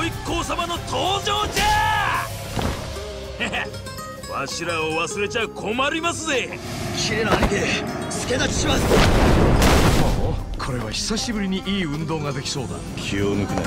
方ご一行様の登場じゃ！わしらを忘れちゃ困りますぜ！綺麗な兄貴助立ちします。これは久しぶりにいい運動ができそうだ。気を抜くな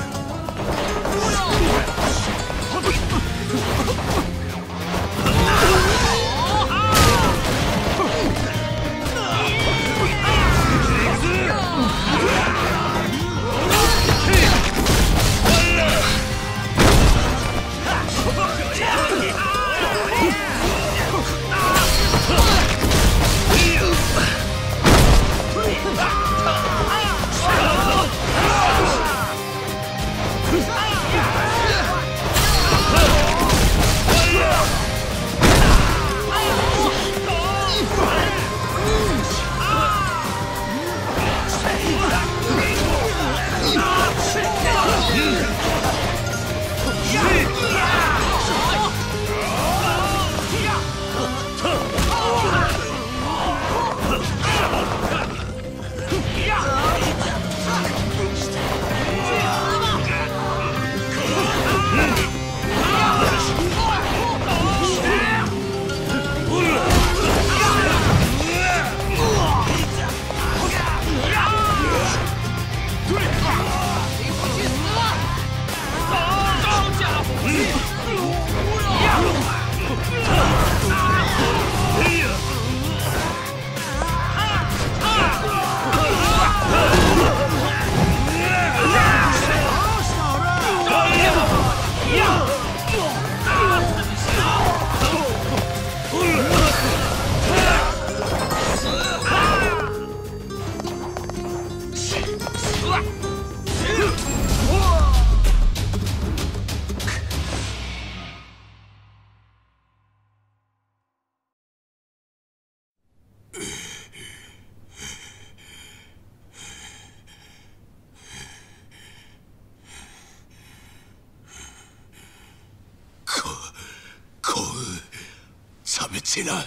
竟然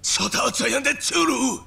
走到这样的地步！